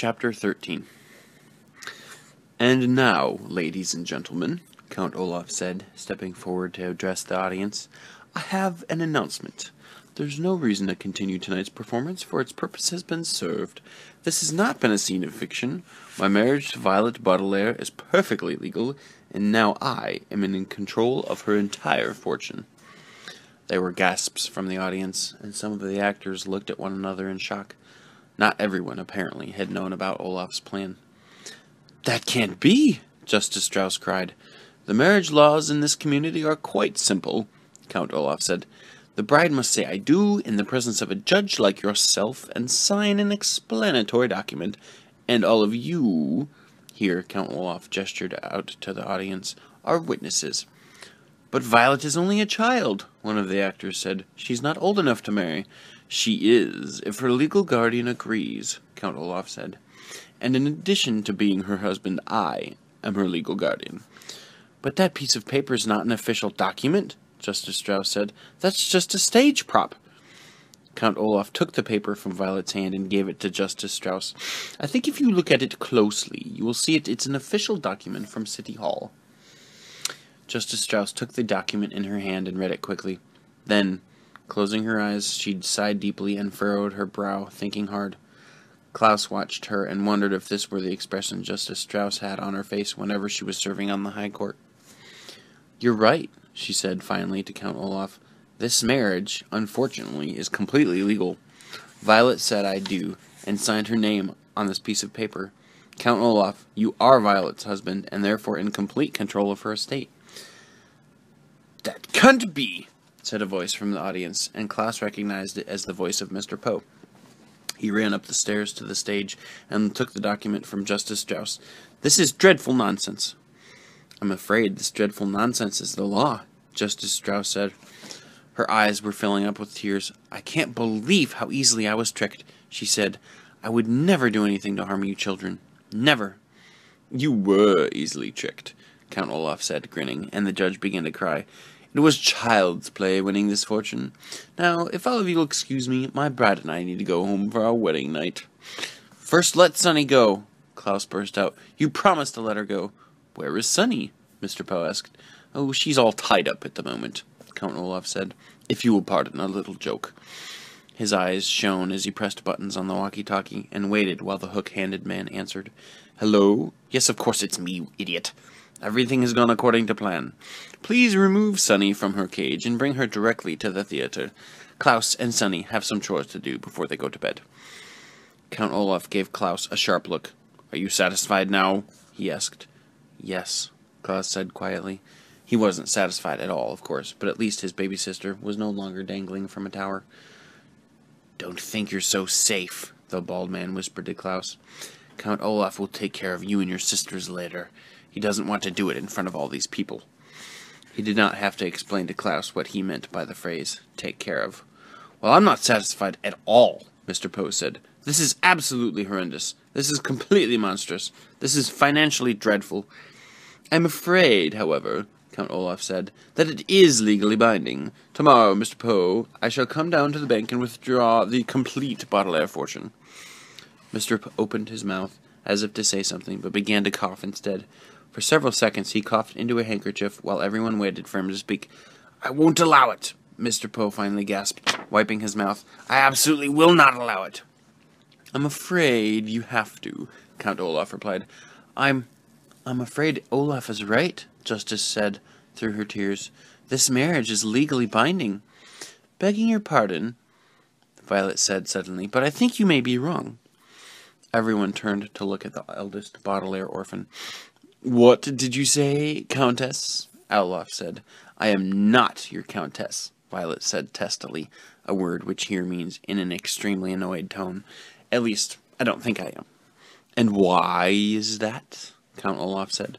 Chapter 13 And now, ladies and gentlemen, Count Olaf said, stepping forward to address the audience, I have an announcement. There's no reason to continue tonight's performance, for its purpose has been served. This has not been a scene of fiction. My marriage to Violet Baudelaire is perfectly legal, and now I am in control of her entire fortune. There were gasps from the audience, and some of the actors looked at one another in shock. Not everyone, apparently, had known about Olaf's plan. That can't be, Justice Strauss cried. The marriage laws in this community are quite simple, Count Olaf said. The bride must say I do in the presence of a judge like yourself and sign an explanatory document, and all of you, here Count Olaf gestured out to the audience, are witnesses. But Violet is only a child, one of the actors said. She's not old enough to marry. She is, if her legal guardian agrees, Count Olaf said. And in addition to being her husband, I am her legal guardian. But that piece of paper is not an official document, Justice Strauss said. That's just a stage prop. Count Olaf took the paper from Violet's hand and gave it to Justice Strauss. I think if you look at it closely, you will see it, it's an official document from City Hall. Justice Strauss took the document in her hand and read it quickly. Then, Closing her eyes, she sighed deeply and furrowed her brow, thinking hard. Klaus watched her and wondered if this were the expression Justice Strauss had on her face whenever she was serving on the High Court. You're right, she said finally to Count Olaf. This marriage, unfortunately, is completely legal. Violet said I do, and signed her name on this piece of paper. Count Olaf, you are Violet's husband, and therefore in complete control of her estate. That can't be, said a voice from the audience, and Klaus recognized it as the voice of Mr. Poe. He ran up the stairs to the stage and took the document from Justice Strauss. This is dreadful nonsense. I'm afraid this dreadful nonsense is the law, Justice Strauss said. Her eyes were filling up with tears. I can't believe how easily I was tricked, she said. I would never do anything to harm you children. Never. You were easily tricked, Count Olaf said, grinning, and the judge began to cry. It was child's play winning this fortune. Now, if all of you'll excuse me, my bride and I need to go home for our wedding night. First, let Sunny go, Klaus burst out. You promised to let her go. Where is Sunny? Mr. Poe asked. Oh, she's all tied up at the moment, Count Olaf said, if you will pardon a little joke. His eyes shone as he pressed buttons on the walkie-talkie and waited while the hook-handed man answered. Hello? Yes, of course it's me, you idiot. Everything has gone according to plan. Please remove Sunny from her cage and bring her directly to the theater. Klaus and Sunny have some chores to do before they go to bed. Count Olaf gave Klaus a sharp look. Are you satisfied now? he asked. Yes, Klaus said quietly. He wasn't satisfied at all, of course, but at least his baby sister was no longer dangling from a tower. Don't think you're so safe, the bald man whispered to Klaus. Count Olaf will take care of you and your sisters later. He doesn't want to do it in front of all these people. He did not have to explain to Klaus what he meant by the phrase, take care of. Well, I'm not satisfied at all, Mr. Poe said. This is absolutely horrendous. This is completely monstrous. This is financially dreadful. I'm afraid, however, Count Olaf said, that it is legally binding. Tomorrow, Mr. Poe, I shall come down to the bank and withdraw the complete Baudelaire fortune. Mr. Poe opened his mouth as if to say something, but began to cough instead. For several seconds he coughed into a handkerchief while everyone waited for him to speak. I won't allow it, Mr. Poe finally gasped, wiping his mouth. I absolutely will not allow it. I'm afraid you have to, Count Olaf replied. I'm I'm afraid Olaf is right, Justice said through her tears. This marriage is legally binding. Begging your pardon, Violet said suddenly, but I think you may be wrong. Everyone turned to look at the eldest Baudelaire orphan. What did you say, Countess? Olaf said. I am not your Countess, Violet said testily, a word which here means in an extremely annoyed tone. At least, I don't think I am. And why is that? Count Olaf said.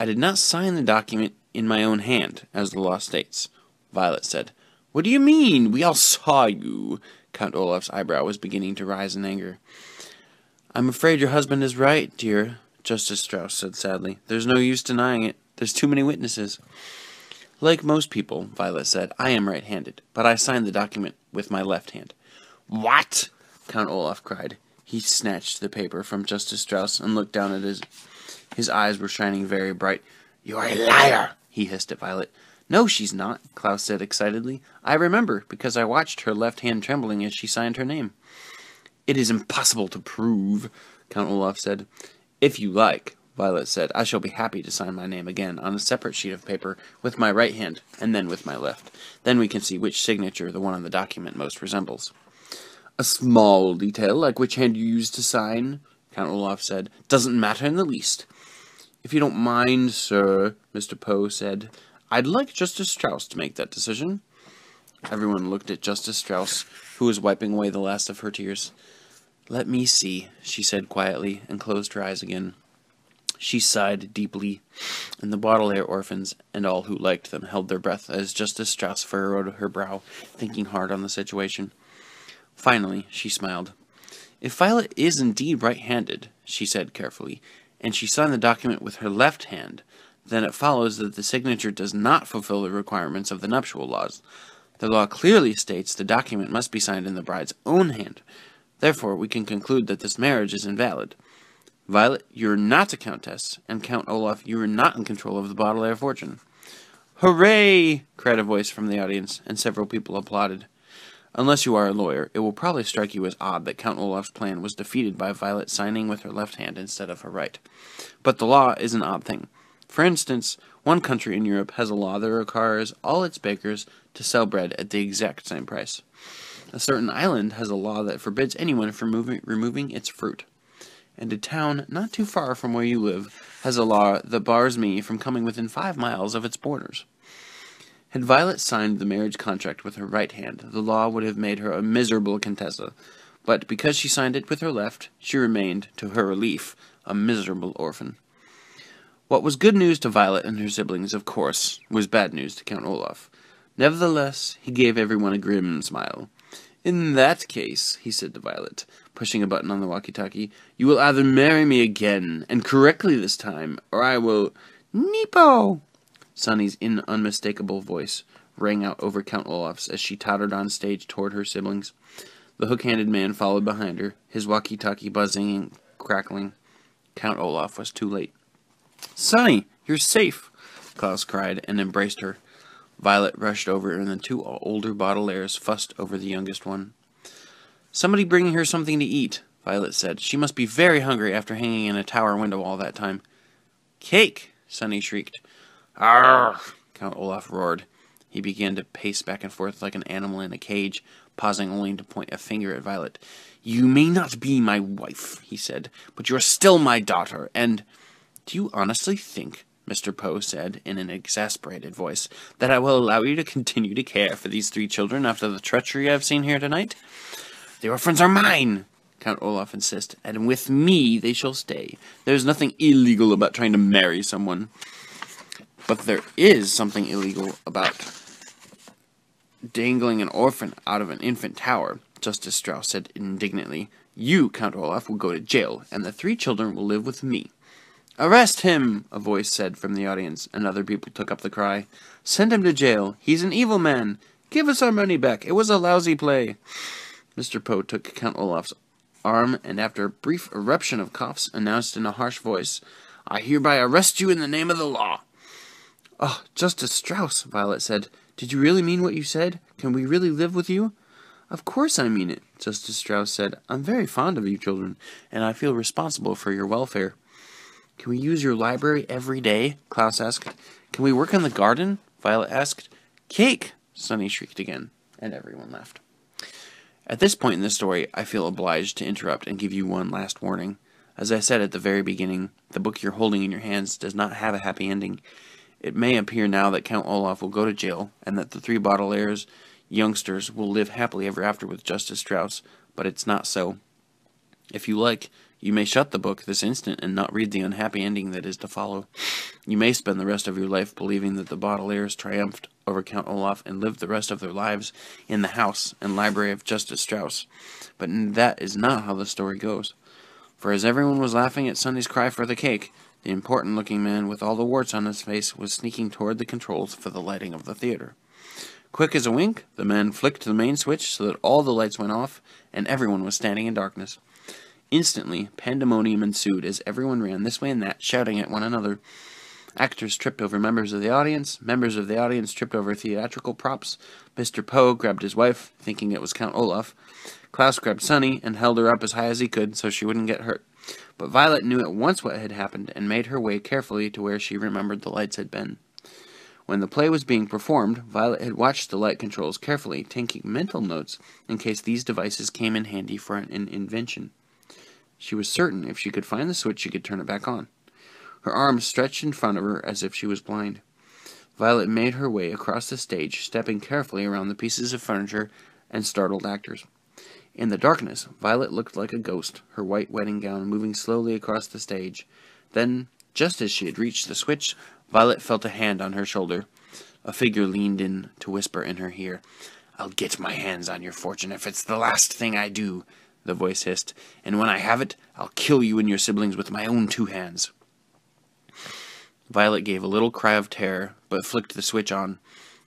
I did not sign the document in my own hand, as the law states, Violet said. What do you mean? We all saw you. Count Olaf's eyebrow was beginning to rise in anger. I'm afraid your husband is right, dear, Justice Strauss said sadly. There's no use denying it. There's too many witnesses. Like most people, Violet said, I am right-handed, but I signed the document with my left hand. What? Count Olaf cried. He snatched the paper from Justice Strauss and looked down at his. His eyes were shining very bright. You're a liar! he hissed at Violet. No, she's not, Klaus said excitedly. I remember, because I watched her left hand trembling as she signed her name. It is impossible to prove, Count Olaf said. If you like, Violet said, I shall be happy to sign my name again on a separate sheet of paper with my right hand and then with my left. Then we can see which signature the one on the document most resembles. A small detail, like which hand you use to sign, Count Olaf said, doesn't matter in the least. If you don't mind, sir, Mr. Poe said, I'd like Justice Strauss to make that decision. Everyone looked at Justice Strauss, who was wiping away the last of her tears. Let me see, she said quietly, and closed her eyes again. She sighed deeply, and the Baudelaire orphans and all who liked them held their breath as Justice Strauss furrowed her brow, thinking hard on the situation. Finally, she smiled. If Violet is indeed right handed, she said carefully, and she signed the document with her left hand, then it follows that the signature does not fulfill the requirements of the nuptial laws. The law clearly states the document must be signed in the bride's own hand. Therefore, we can conclude that this marriage is invalid. Violet, you are not a countess, and Count Olaf, you are not in control of the Baudelaire fortune. Hooray! cried a voice from the audience, and several people applauded. Unless you are a lawyer, it will probably strike you as odd that Count Olaf's plan was defeated by Violet signing with her left hand instead of her right. But the law is an odd thing. For instance, one country in Europe has a law that requires all its bakers to sell bread at the exact same price. A certain island has a law that forbids anyone from moving, removing its fruit and a town not too far from where you live has a law that bars me from coming within five miles of its borders. Had Violet signed the marriage contract with her right hand, the law would have made her a miserable Contessa, but because she signed it with her left, she remained, to her relief, a miserable orphan. What was good news to Violet and her siblings, of course, was bad news to Count Olaf. Nevertheless, he gave everyone a grim smile. In that case, he said to Violet, pushing a button on the walkie talkie, you will either marry me again, and correctly this time, or I will. Nepo! Sunny's in unmistakable voice rang out over Count Olaf's as she tottered on stage toward her siblings. The hook handed man followed behind her, his walkie talkie buzzing and crackling. Count Olaf was too late. Sonny, you're safe! Klaus cried and embraced her. Violet rushed over, and the two older Baudelaires fussed over the youngest one. Somebody bringing her something to eat, Violet said. She must be very hungry after hanging in a tower window all that time. Cake! Sunny shrieked. Arr! Count Olaf roared. He began to pace back and forth like an animal in a cage, pausing only to point a finger at Violet. You may not be my wife, he said, but you are still my daughter, and. Do you honestly think Mr. Poe said in an exasperated voice, that I will allow you to continue to care for these three children after the treachery I've seen here tonight? The orphans are mine, Count Olaf insisted, and with me they shall stay. There's nothing illegal about trying to marry someone. But there is something illegal about dangling an orphan out of an infant tower, Justice Strauss said indignantly. You, Count Olaf, will go to jail, and the three children will live with me. Arrest him, a voice said from the audience, and other people took up the cry. Send him to jail. He's an evil man. Give us our money back. It was a lousy play. Mr. Poe took Count Olaf's arm, and after a brief eruption of coughs, announced in a harsh voice, I hereby arrest you in the name of the law. Oh, Justice Strauss, Violet said. Did you really mean what you said? Can we really live with you? Of course I mean it, Justice Strauss said. I'm very fond of you children, and I feel responsible for your welfare. Can we use your library every day? Klaus asked. Can we work in the garden? Violet asked. Cake! Sunny shrieked again, and everyone laughed. At this point in the story, I feel obliged to interrupt and give you one last warning. As I said at the very beginning, the book you're holding in your hands does not have a happy ending. It may appear now that Count Olaf will go to jail, and that the three Baudelaires youngsters will live happily ever after with Justice Strauss, but it's not so. If you like, you may shut the book this instant and not read the unhappy ending that is to follow. You may spend the rest of your life believing that the Baudelaires triumphed over Count Olaf and lived the rest of their lives in the house and library of Justice Strauss. But that is not how the story goes. For as everyone was laughing at Sunny's cry for the cake, the important looking man with all the warts on his face was sneaking toward the controls for the lighting of the theater. Quick as a wink, the man flicked the main switch so that all the lights went off, and everyone was standing in darkness. Instantly, pandemonium ensued as everyone ran this way and that, shouting at one another. Actors tripped over members of the audience. Members of the audience tripped over theatrical props. Mr. Poe grabbed his wife, thinking it was Count Olaf. Klaus grabbed Sunny and held her up as high as he could so she wouldn't get hurt. But Violet knew at once what had happened and made her way carefully to where she remembered the lights had been. When the play was being performed, Violet had watched the light controls carefully, taking mental notes in case these devices came in handy for an invention. She was certain if she could find the switch she could turn it back on. Her arms stretched in front of her as if she was blind. Violet made her way across the stage, stepping carefully around the pieces of furniture and startled actors. In the darkness, Violet looked like a ghost, her white wedding gown moving slowly across the stage. Then, just as she had reached the switch, Violet felt a hand on her shoulder. A figure leaned in to whisper in her ear. I'll get my hands on your fortune if it's the last thing I do, the voice hissed, and when I have it, I'll kill you and your siblings with my own two hands. Violet gave a little cry of terror, but flicked the switch on.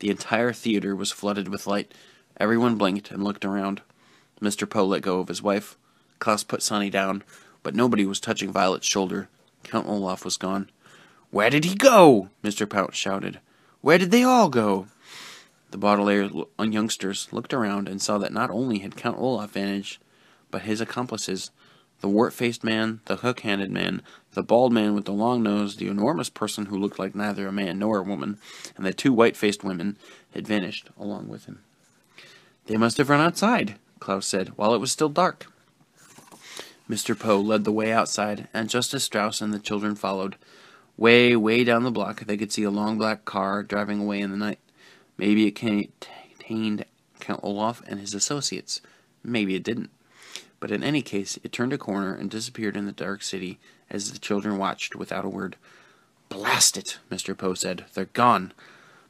The entire theater was flooded with light. Everyone blinked and looked around. Mr. Poe let go of his wife. Klaus put Sunny down, but nobody was touching Violet's shoulder. Count Olaf was gone. Where did he go? Mr. Poe shouted. Where did they all go? The Baudelaire youngsters looked around and saw that not only had Count Olaf vanished, but his accomplices the wart faced man, the hook handed man, the bald man with the long nose, the enormous person who looked like neither a man nor a woman, and the two white faced women had vanished along with him. They must have run outside, Klaus said, while it was still dark. Mr. Poe led the way outside, and Justice Strauss and the children followed. Way, way down the block, they could see a long black car driving away in the night. Maybe it contained Count Olaf and his associates. Maybe it didn't. But in any case, it turned a corner and disappeared in the dark city as the children watched without a word. Blast it, Mr. Poe said. They're gone.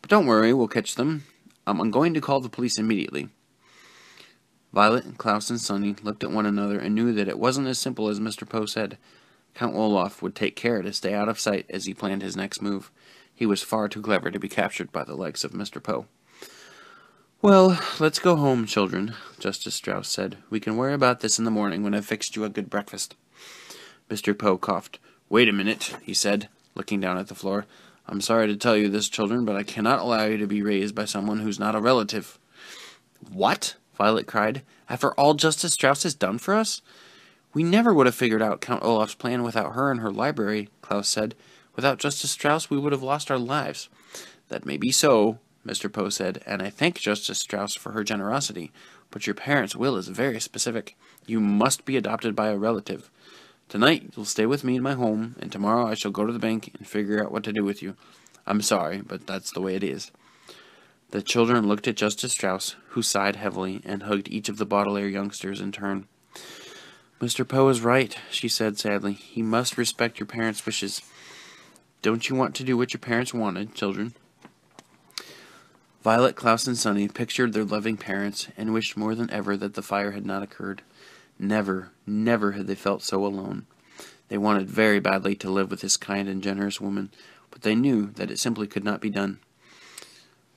But don't worry, we'll catch them. Um, I'm going to call the police immediately. Violet, Klaus, and Sunny looked at one another and knew that it wasn't as simple as Mr. Poe said. Count Olaf would take care to stay out of sight as he planned his next move. He was far too clever to be captured by the likes of Mr. Poe. Well, let's go home, children, Justice Strauss said. We can worry about this in the morning when I've fixed you a good breakfast. Mr. Poe coughed. Wait a minute, he said, looking down at the floor. I'm sorry to tell you this, children, but I cannot allow you to be raised by someone who's not a relative. What? Violet cried. After all Justice Strauss has done for us? We never would have figured out Count Olaf's plan without her and her library, Klaus said. Without Justice Strauss, we would have lost our lives. That may be so, Mr. Poe said, and I thank Justice Strauss for her generosity, but your parents' will is very specific. You must be adopted by a relative. Tonight you'll stay with me in my home, and tomorrow I shall go to the bank and figure out what to do with you. I'm sorry, but that's the way it is. The children looked at Justice Strauss, who sighed heavily and hugged each of the Baudelaire youngsters in turn. Mr. Poe is right, she said sadly. He must respect your parents' wishes. Don't you want to do what your parents wanted, children? Violet, Klaus, and Sunny pictured their loving parents and wished more than ever that the fire had not occurred. Never, never had they felt so alone. They wanted very badly to live with this kind and generous woman, but they knew that it simply could not be done.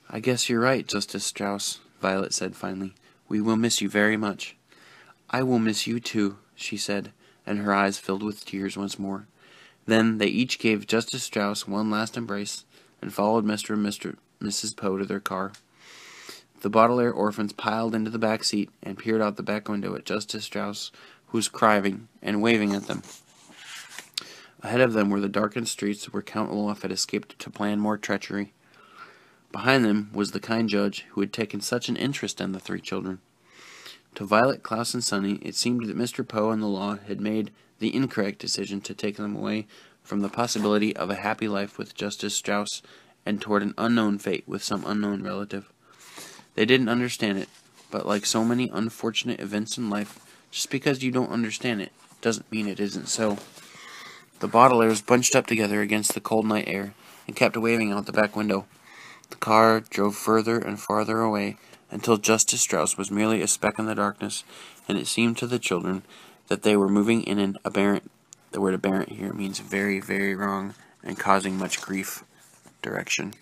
I guess you're right, Justice Strauss, Violet said finally. We will miss you very much. I will miss you too, she said, and her eyes filled with tears once more. Then they each gave Justice Strauss one last embrace and followed Mr. and Mr. Mrs. Poe to their car. The Baudelaire orphans piled into the back seat and peered out the back window at Justice Strauss, who was crying and waving at them. Ahead of them were the darkened streets where Count Olaf had escaped to plan more treachery. Behind them was the kind judge who had taken such an interest in the three children. To Violet, Klaus, and Sunny, it seemed that Mr. Poe and the law had made the incorrect decision to take them away from the possibility of a happy life with Justice Strauss and toward an unknown fate with some unknown relative. They didn't understand it, but like so many unfortunate events in life, just because you don't understand it doesn't mean it isn't so. The Baudelaires bunched up together against the cold night air and kept waving out the back window. The car drove further and farther away until Justice Strauss was merely a speck in the darkness, and it seemed to the children that they were moving in an aberrant, the word aberrant here means very, very wrong, and causing much grief direction.